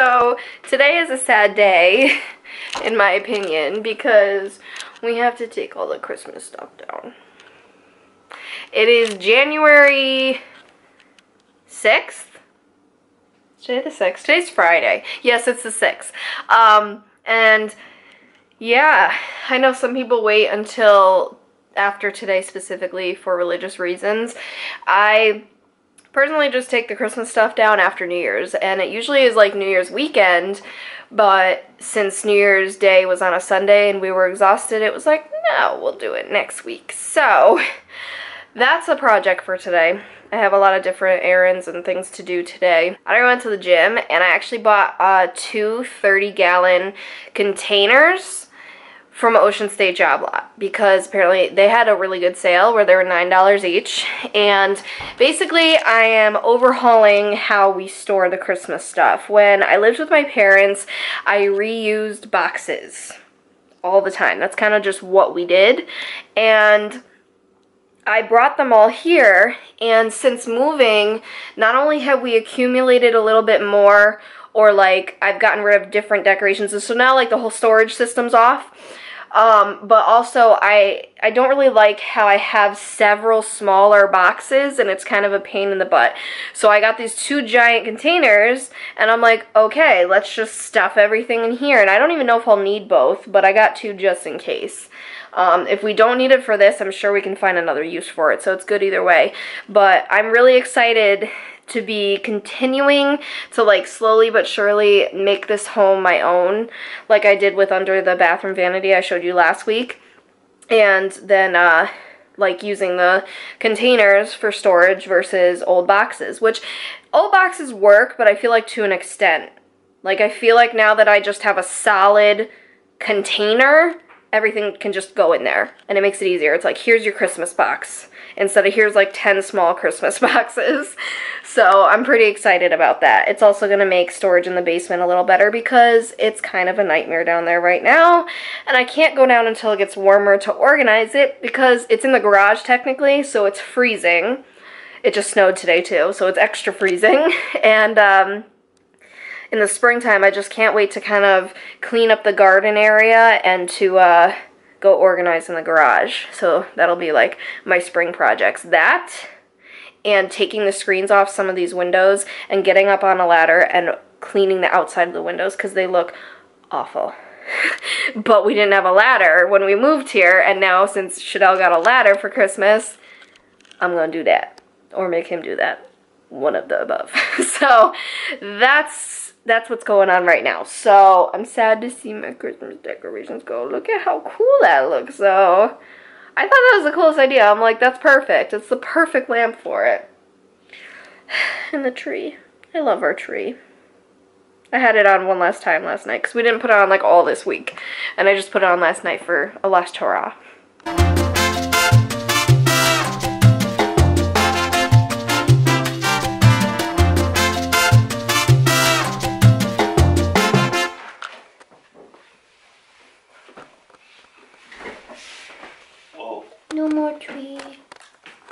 So today is a sad day, in my opinion, because we have to take all the Christmas stuff down. It is January 6th. Today the 6th. Today's Friday. Yes, it's the 6th. Um, and yeah, I know some people wait until after today specifically for religious reasons. I personally just take the Christmas stuff down after New Year's, and it usually is like New Year's weekend, but since New Year's Day was on a Sunday and we were exhausted, it was like, no, we'll do it next week. So, that's a project for today. I have a lot of different errands and things to do today. I went to the gym and I actually bought uh, two 30 gallon containers from Ocean State Job Lot because apparently they had a really good sale where they were $9 each. And basically, I am overhauling how we store the Christmas stuff. When I lived with my parents, I reused boxes all the time. That's kind of just what we did. And I brought them all here, and since moving, not only have we accumulated a little bit more, or like I've gotten rid of different decorations, And so now like the whole storage system's off, um, but also, I, I don't really like how I have several smaller boxes and it's kind of a pain in the butt. So I got these two giant containers and I'm like, okay, let's just stuff everything in here. And I don't even know if I'll need both, but I got two just in case. Um, if we don't need it for this, I'm sure we can find another use for it, so it's good either way. But I'm really excited to be continuing to like slowly but surely make this home my own like I did with under the bathroom vanity I showed you last week. And then uh like using the containers for storage versus old boxes which old boxes work but I feel like to an extent. Like I feel like now that I just have a solid container everything can just go in there and it makes it easier. It's like, here's your Christmas box instead of here's like 10 small Christmas boxes. So I'm pretty excited about that. It's also going to make storage in the basement a little better because it's kind of a nightmare down there right now. And I can't go down until it gets warmer to organize it because it's in the garage technically, so it's freezing. It just snowed today too, so it's extra freezing. And um, in the springtime, I just can't wait to kind of clean up the garden area and to uh, go organize in the garage. So that'll be like my spring projects. That and taking the screens off some of these windows and getting up on a ladder and cleaning the outside of the windows because they look awful. but we didn't have a ladder when we moved here and now since Shadell got a ladder for Christmas, I'm to do that or make him do that. One of the above. so that's that's what's going on right now. So I'm sad to see my Christmas decorations go. Look at how cool that looks. though. I thought that was the coolest idea. I'm like, that's perfect. It's the perfect lamp for it. And the tree. I love our tree. I had it on one last time last night because we didn't put it on like all this week. And I just put it on last night for a last hurrah.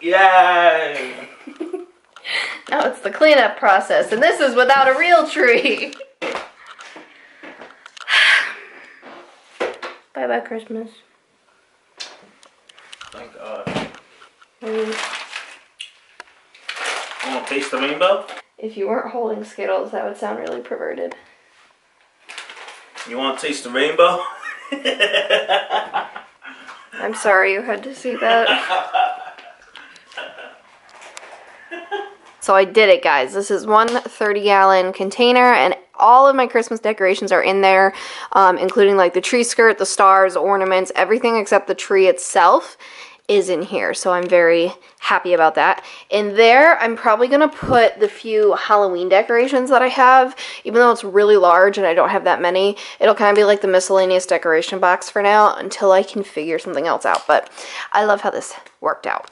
Yay! now it's the cleanup process, and this is without a real tree. bye bye, Christmas. Thank God. Mm. Want to taste the rainbow? If you weren't holding Skittles, that would sound really perverted. You want to taste the rainbow? I'm sorry you had to see that. So I did it, guys. This is one 30-gallon container, and all of my Christmas decorations are in there, um, including like the tree skirt, the stars, ornaments, everything except the tree itself is in here. So I'm very happy about that. In there, I'm probably going to put the few Halloween decorations that I have. Even though it's really large and I don't have that many, it'll kind of be like the miscellaneous decoration box for now until I can figure something else out. But I love how this worked out.